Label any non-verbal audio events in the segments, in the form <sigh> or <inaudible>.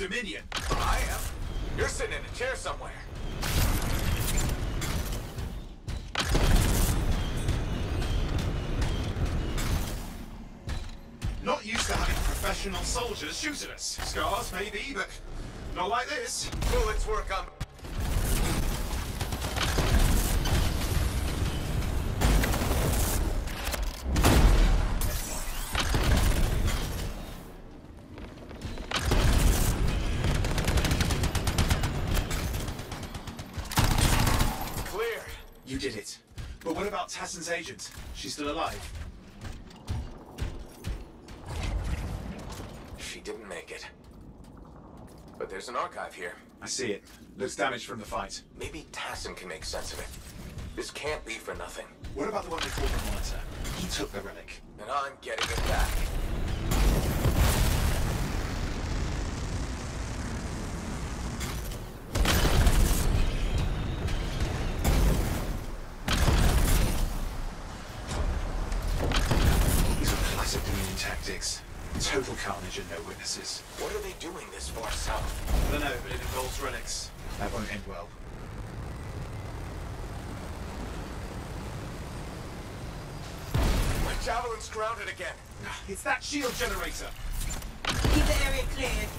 Dominion. I am. You're sitting in a chair somewhere. Not used to having professional soldiers shoot at us. Scars, maybe, but not like this. Bullets work on... did it. But what about Tassyn's agent? She's still alive. She didn't make it. But there's an archive here. I see it. Looks damaged from the fight. Maybe Tassin can make sense of it. This can't be for nothing. What about the one they called the Monitor? He took the relic. And I'm getting it back. Witnesses. What are they doing this far south? I don't know, but it involves relics. That won't end well. My javelin's grounded again. Ah, it's that shield generator. Keep the area cleared.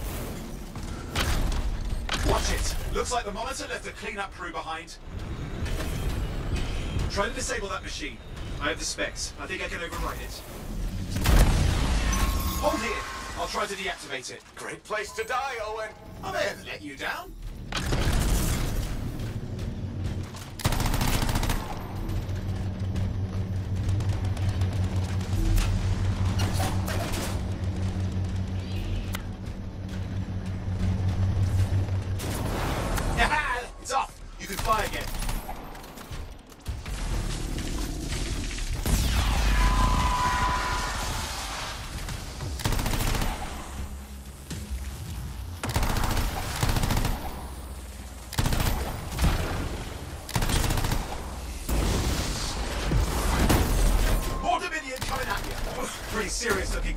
Watch it. Looks like the monitor left a cleanup crew behind. Try to disable that machine. I have the specs. I think I can override it. Hold here. I'll try to deactivate it. Great place to die, Owen. I may have let you down.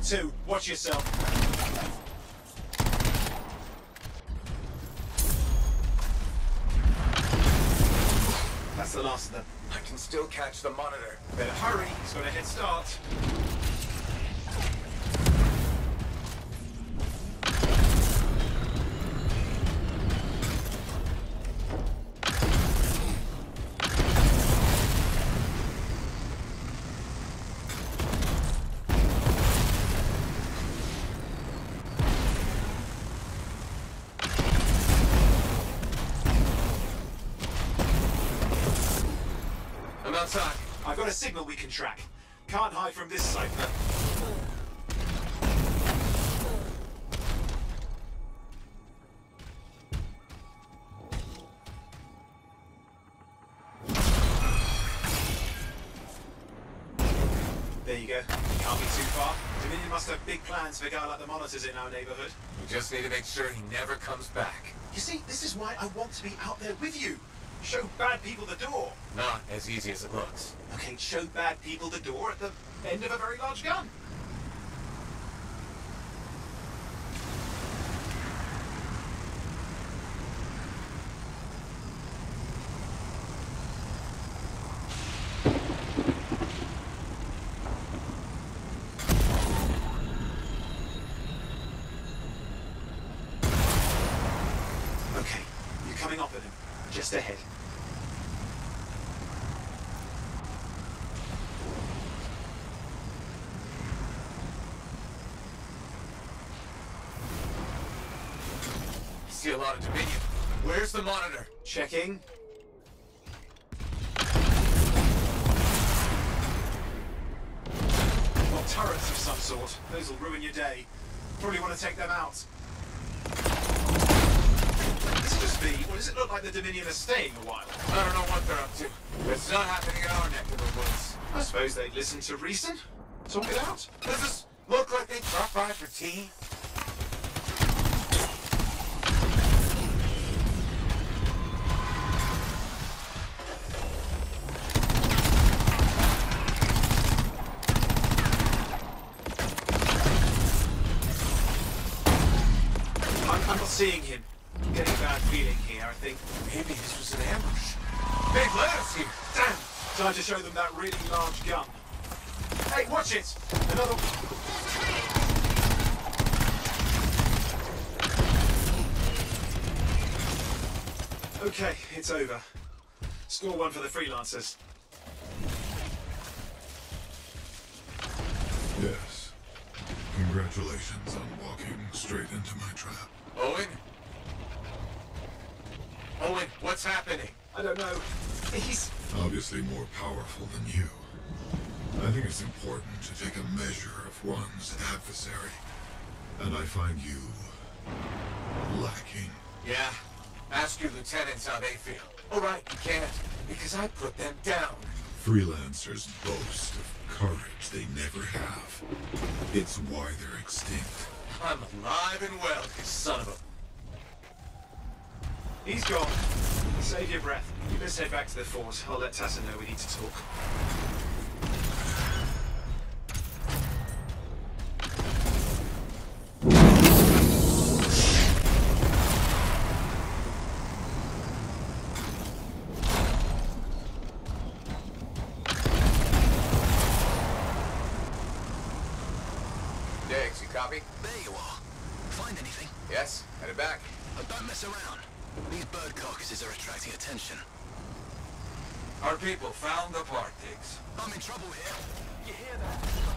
Too. Watch yourself. That's the last of them. I can still catch the monitor. Better hurry. He's got a head start. Outside. I've got a signal we can track. Can't hide from this though. There you go. Can't be too far. Dominion must have big plans for a guy like the monitors in our neighborhood. We just need to make sure he never comes back. You see, this is why I want to be out there with you. Show bad people the door. Not as easy as it looks. Okay, show bad people the door at the end of a very large gun. Okay, you're coming up at him. Just ahead. See a lot of Dominion. Where's the monitor? Checking. Well, turrets of some sort. Those will ruin your day. Probably want to take them out. This is just me. Or does it look like the Dominion are staying a while? I don't know what they're up to. It's not happening in our neck of the woods. I suppose they'd listen to reason. Talk it out. Does this look like they dropped by for tea? Seeing him. I'm getting a bad feeling here, I think. Maybe this was an ambush. Led us here. Damn! Time to show them that really large gun. Hey, watch it! Another... Okay, it's over. Score one for the freelancers. Congratulations on walking straight into my trap. Owen? Owen, what's happening? I don't know. He's... Obviously more powerful than you. I think it's important to take a measure of one's adversary. And I find you... lacking. Yeah. Ask your lieutenants how they feel. All right, you can't, because I put them down. Freelancers boast of courage they never have. It's why they're extinct. I'm alive and well, you son of a... He's gone. Save your breath. You best head back to the force. I'll let Tassyn know we need to talk. Copy? There you are. Find anything? Yes, headed back. Uh, don't mess around. These bird carcasses are attracting attention. Our people found the part, Diggs. I'm in trouble here. You hear that?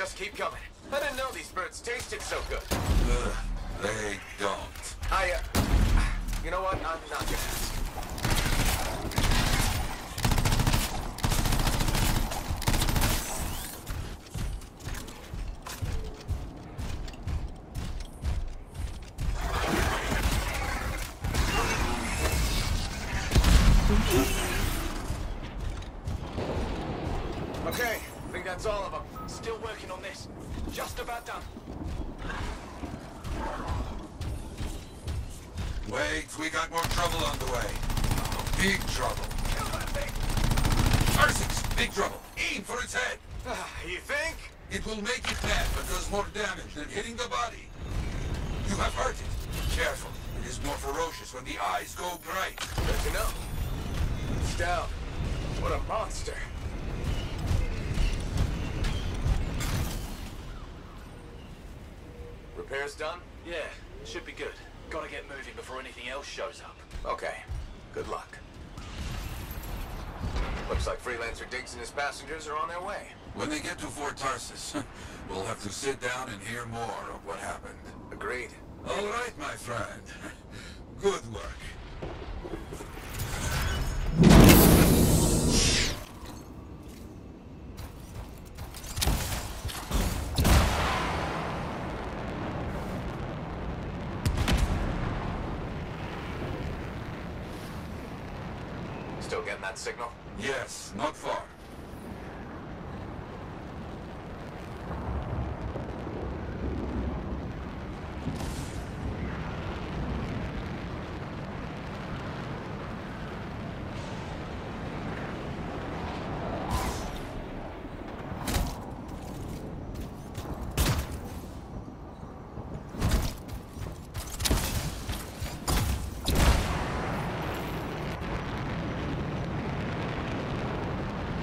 Just keep coming. I didn't know these birds tasted so good. Ugh, they don't. I, uh, you know what? I'm not gonna ask. Wait, we got more trouble on the way. Big trouble. Kill that thing! Big trouble. Aim for its head. Ah, you think? It will make it mad, but does more damage than hitting the body. You have hurt it. Careful. It is more ferocious when the eyes go bright. Good to know. It's down. What a monster. Repairs done? Yeah, should be good. Gotta get moving before anything else shows up. Okay. Good luck. Looks like Freelancer Diggs and his passengers are on their way. When they get to Fort Tarsis, <laughs> we'll have to sit down and hear more of what happened. Agreed. All right, my friend. <laughs> Good work. Still getting that signal? Yes, not far.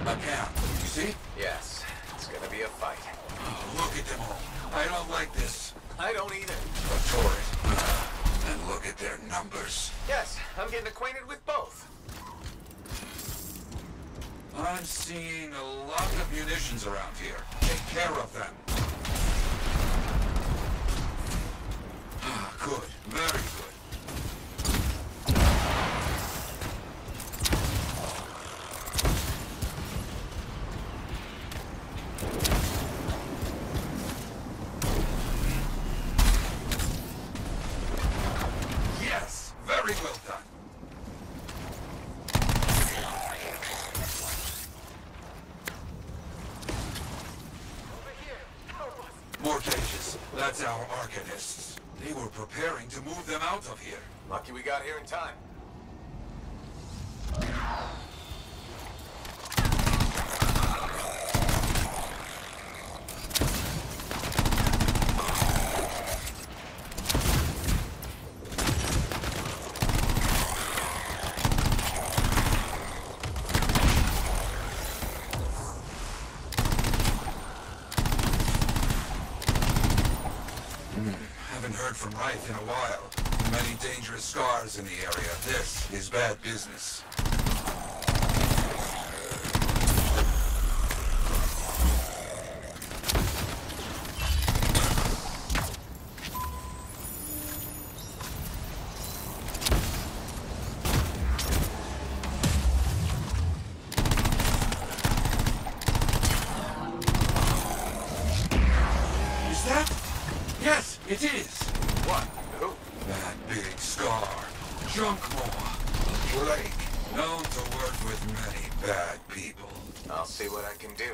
A camp. You see? Yes. It's gonna be a fight. Oh, look at them all. I don't like this. I don't either. But for it. And look at their numbers. Yes, I'm getting acquainted with both. I'm seeing a lot of munitions around here. Take care of them. Ah, good. Very good. Yes, very well done. Over here. Help us. More cages. That's our Arcanists. They were preparing to move them out of here. Lucky we got here in time. Haven't heard from Wright in a while. Many dangerous scars in the area. This is bad business.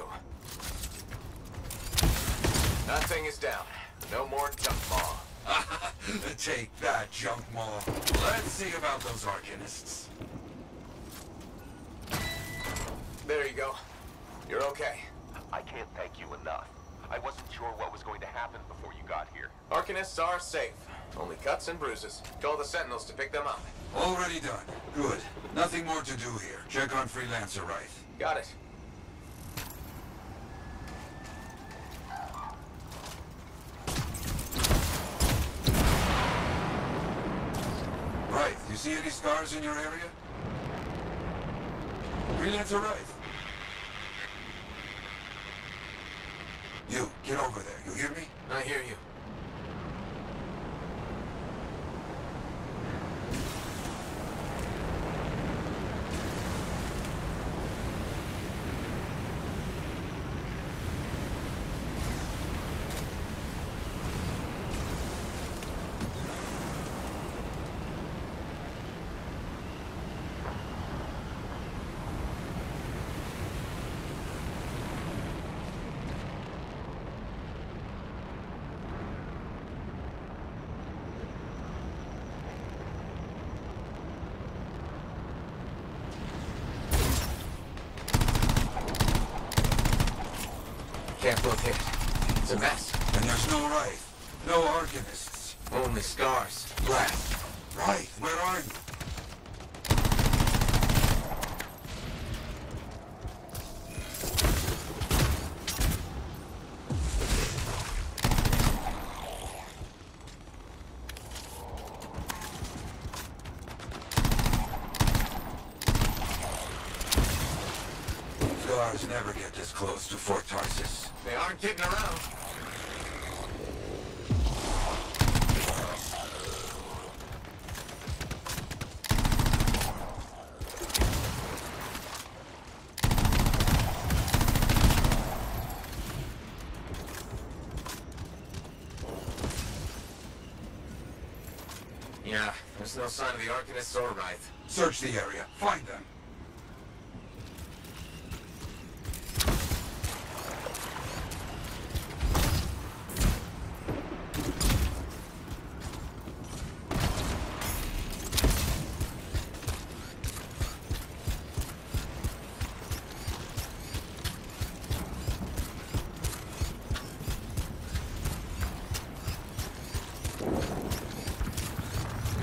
Do. That thing is down. No more junk maw. <laughs> Take that, Junkmaw. Let's see about those Arcanists. There you go. You're okay. I can't thank you enough. I wasn't sure what was going to happen before you got here. Arcanists are safe. Only cuts and bruises. Call the Sentinels to pick them up. Already done. Good. Nothing more to do here. Check on Freelancer Wright. Got it. Right. You see any scars in your area? Freelancer Wright. You, get over there. You hear me? I hear you. Can't both hit. It's a mess. And there's no Wraith. No Arcanists. Only scars. Wrath. Wraith, where are you? Scars never get this close to Fort Tarsis. They aren't kidding around. Yeah, there's no sign of the Arcanists or Wraith. Search the area. Find them.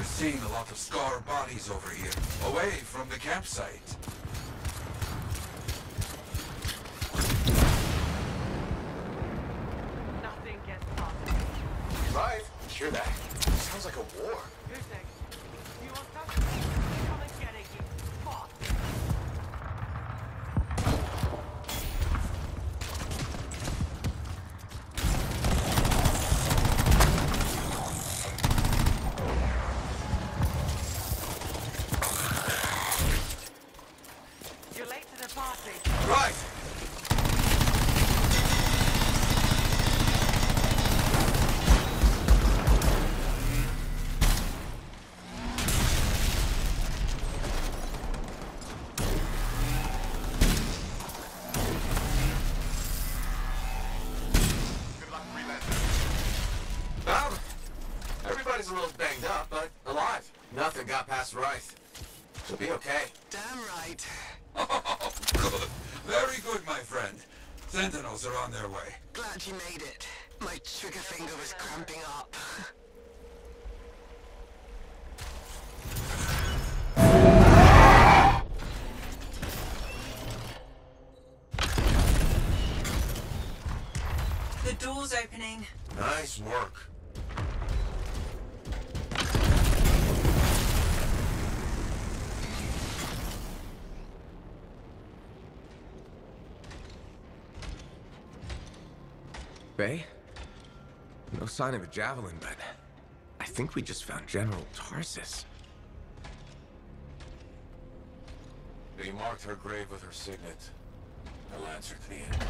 You're seeing a lot of scar bodies over here, away from the campsite. Nothing got past Wraith. She'll be okay. Damn right. <laughs> Oh, good. Very good, my friend. Sentinels are on their way. Glad you made it. My trigger finger was cramping up. <laughs> The door's opening. Nice work. Faye? No sign of a javelin, but I think we just found General Tarsis. They marked her grave with her signet. The answer to the end.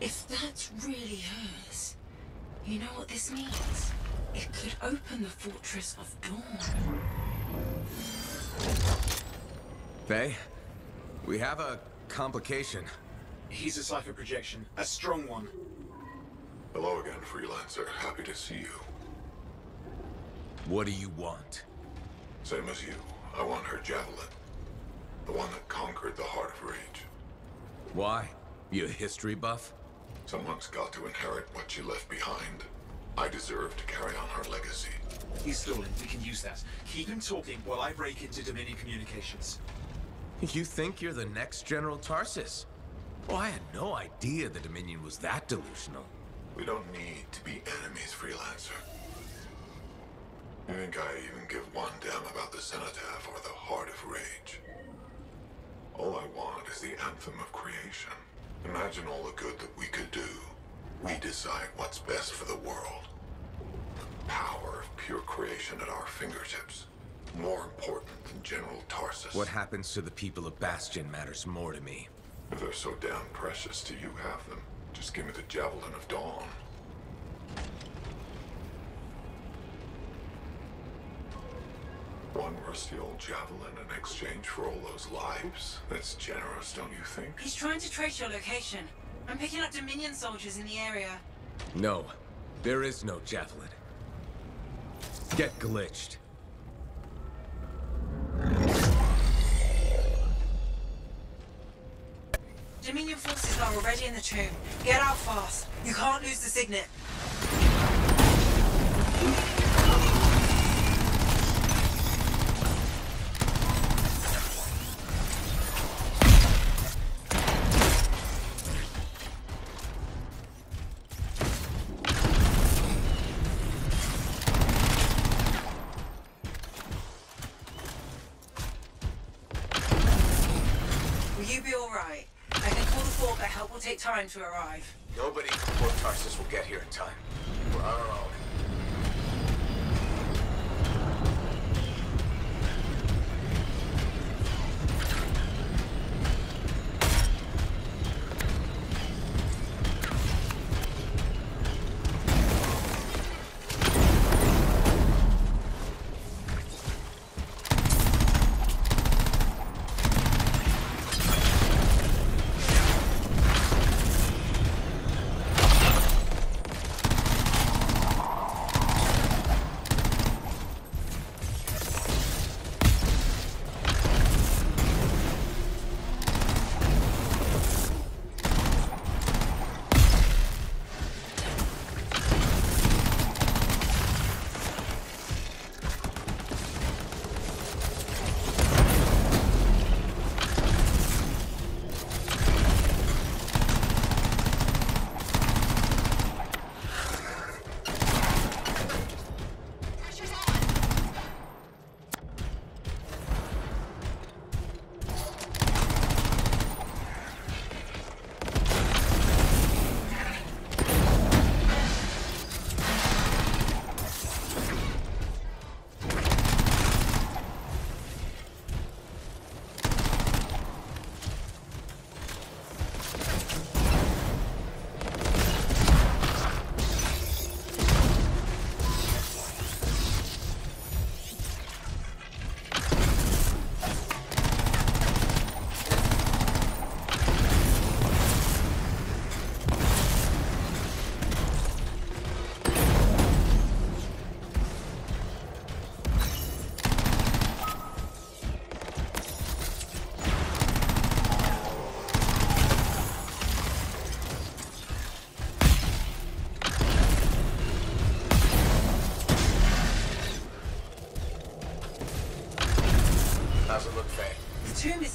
If that's really hers, you know what this means? It could open the Fortress of Dawn. Faye, we have a complication. He's a cipher projection, a strong one. Hello again, Freelancer. Happy to see you. What do you want? Same as you. I want her javelin. The one that conquered the Heart of Rage. Why? You a history buff? Someone's got to inherit what she left behind. I deserve to carry on her legacy. He's stolen. We can use that. Keep him talking while I break into Dominion communications. You think you're the next General Tarsis? Well, I had no idea the Dominion was that delusional. We don't need to be enemies, Freelancer. You think I even give one damn about the cenotaph or the Heart of Rage? All I want is the anthem of creation. Imagine all the good that we could do. We decide what's best for the world. The power of pure creation at our fingertips. More important than General Tarsis. What happens to the people of Bastion matters more to me. If they're so damn precious, to you have them? Just give me the Javelin of Dawn. One rusty old javelin in exchange for all those lives? That's generous, don't you think? He's trying to trace your location. I'm picking up Dominion soldiers in the area. No, there is no javelin. Get glitched. Dominion forces are already in the tomb. Get out fast. You can't lose the signet. Will you be alright? I can call the fort, but help will take time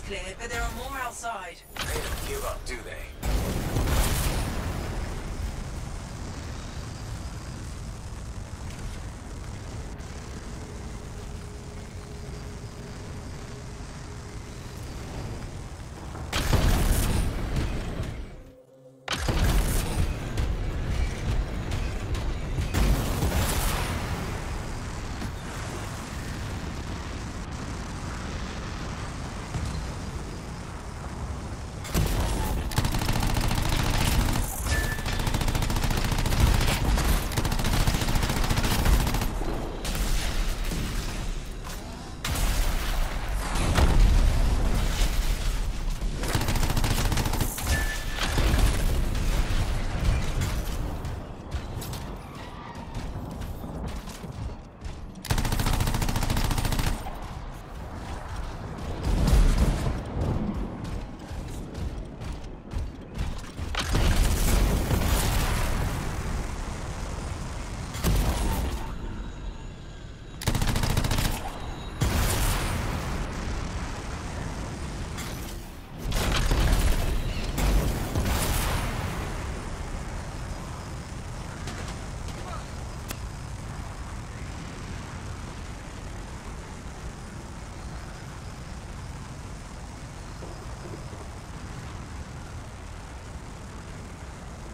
Cleared, but there are more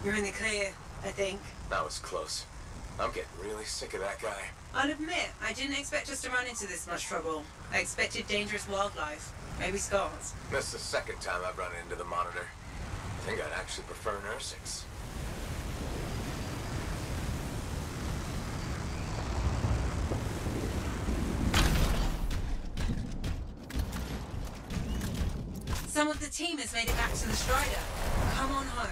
You're in the clear, I think. That was close. I'm getting really sick of that guy. I'll admit, I didn't expect us to run into this much trouble. I expected dangerous wildlife. Maybe scars. That's the second time I've run into the monitor. I think I'd actually prefer nursings. Some of the team has made it back to the Strider. Come on home.